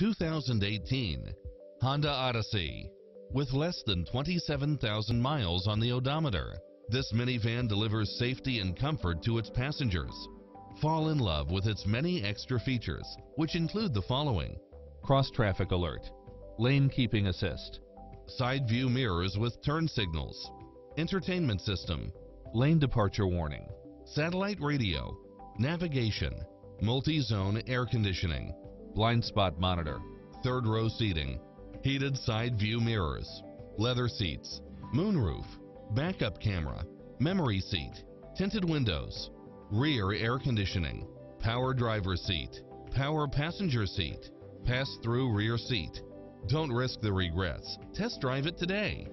2018 Honda Odyssey. With less than 27,000 miles on the odometer, this minivan delivers safety and comfort to its passengers. Fall in love with its many extra features, which include the following. Cross traffic alert, lane keeping assist, side view mirrors with turn signals, entertainment system, lane departure warning, satellite radio, navigation, multi-zone air conditioning, blind spot monitor, third row seating, heated side view mirrors, leather seats, moonroof, backup camera, memory seat, tinted windows, rear air conditioning, power driver seat, power passenger seat, pass-through rear seat. Don't risk the regrets. Test drive it today.